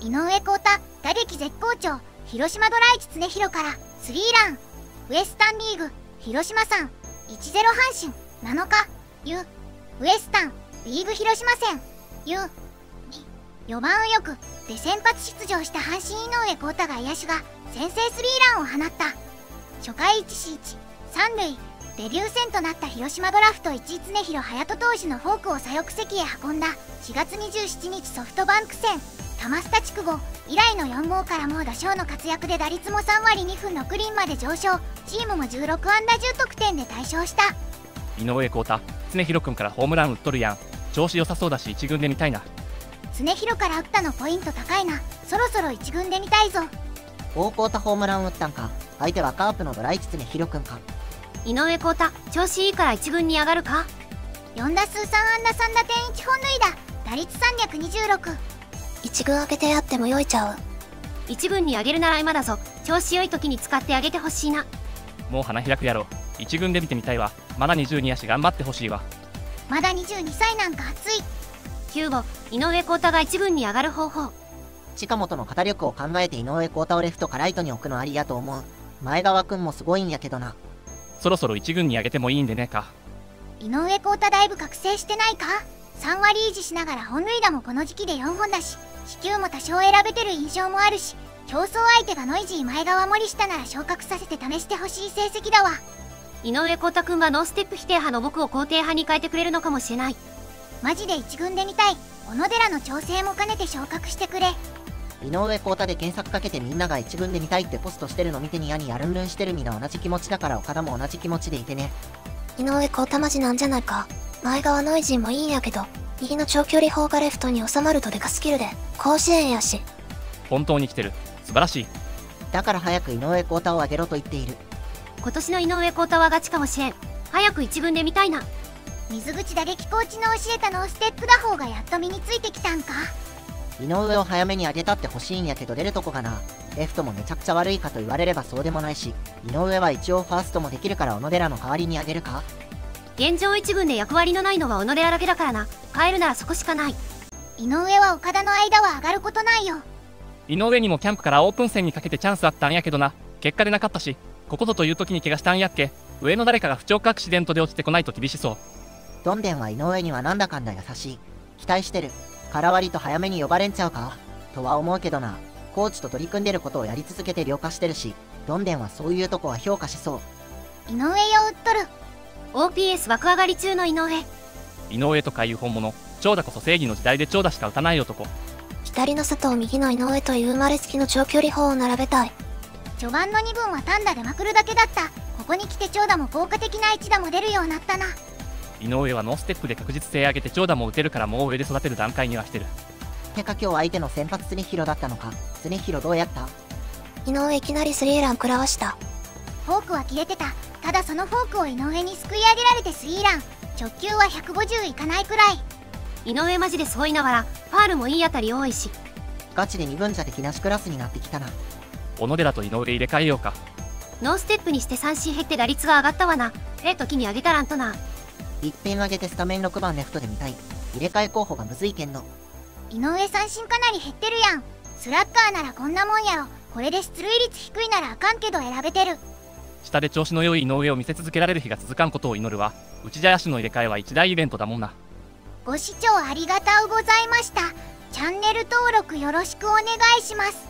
井上光太打撃絶好調広島ドライチ常広からスリーランウエスタンリーグ広島さん1-0阪神7日 U ウエスタンリーグ広島戦 U 4番右翼で先発出場した阪神井上光太が野手が先制スリーランを放った。初回1死1三塁デビュー戦となった広島ドラフト1位常広隼人投手のフォークを左翼席へ運んだ。4月27日ソフトバンク戦。玉スタ地区後以来の4号からも打賞の活躍で打率も3割2分6厘まで上昇。チームも16安打10得点で大勝した。井上光太常広君からホームラン打っとるやん。調子良さそうだし一軍で見たいな。常広から打ったのポイント高いな。そろそろ一軍で見たいぞ。大コータホームラン打ったんか。相手はカープのドライチ常広くんか。井上光太調子いいから一軍に上がるか？4打数3安打3打点1本塁打。打率326一軍開けてやってもよいちゃう。一軍に上げるなら今だぞ。調子良い時に使ってあげてほしいな。もう花開くやろ一軍で見てみたいわ。まだ22やし頑張ってほしいわ。まだ22歳なんか熱い。キューボ井上光太が一軍に上がる方法。近本の肩力を考えて井上光太をレフトかライトに置くのありやと思う。前川くんもすごいんやけどな。そろそろ一軍に上げてもいいんでねえか。井上光太だいぶ覚醒してないか？3割維持しながら本塁打もこの時期で4本だし飛球も多少選べてる印象もあるし競争相手がノイジー前川森下なら昇格させて試してほしい成績だわ。井上光太くんはノーステップ否定派の僕を肯定派に変えてくれるのかもしれない。マジで一軍で見たい。小野寺の調整も兼ねて昇格してくれ。井上光太で検索かけてみんなが一軍で見たいってポストしてるの見てニヤニヤルンルンしてるみんな同じ気持ちだから岡田も同じ気持ちでいてね。井上光太マジなんじゃないか。前川ノイジーもいいんやけど右の長距離砲がレフトに収まるとデカスキルで甲子園やし本当に来てる。素晴らしい。だから早く井上光太を上げろと言っている。今年の井上光太はガチかもしれん。早く一軍で見たいな。水口打撃コーチの教えたノーステップ打法がやっと身についてきたんか。井上を早めに上げたって欲しいんやけど出るとこがな。レフトもめちゃくちゃ悪いかと言われればそうでもないし井上は一応ファーストもできるから小野寺の代わりに上げるか現状一軍で役割のないのは小野寺だけだからな。変えるならそこしかない。井上は岡田の間は上がることないよ。井上にもキャンプからオープン戦にかけてチャンスあったんやけどな。結果でなかったしここぞという時に怪我したんやっけ。上の誰かが不調かアクシデントで落ちてこないと厳しそう。どんでんは井上にはなんだかんだ優しい。期待してる。空割りと早めに呼ばれんちゃうか？とは思うけどな。コーチと取り組んでることをやり続けて了化してるしどんでんはそういうとこは評価しそう。井上よ打っとる OPS 枠上がり中の井上。井上とかいう本物。長打こそ正義の時代で長打しか打たない男。左の佐藤右の井上という生まれつきの長距離砲を並べたい。序盤の2分は単打でまくるだけだった。ここに来て長打も効果的な一打も出るようになったな。井上はノーステップで確実性上げて長打も打てるからもう上で育てる段階にはしてる。てか今日相手の先発常広だったのか？常広どうやった？井上いきなりスリーラン食らわした。フォークは切れてたただそのフォークを井上にすくい上げられてスリーラン。直球は150いかないくらい。井上マジでそういながらファールもいい当たり多いし。ガチで二分者的なしクラスになってきたな。小野寺と井上入れ替えようか。ノーステップにして三振減って打率が上がったわな。ええ時に上げたらんとな。一点上げてスタメン6番レフトで見たい。入れ替え候補がむずいけんの。井上三振かなり減ってるやん。スラッガーならこんなもんやろ。これで出塁率低いならあかんけど選べてる下で調子の良い井上を見せ続けられる日が続かんことを祈るわ。内茶屋市の入れ替えは一大イベントだもんな。ご視聴ありがとうございました。チャンネル登録よろしくお願いします。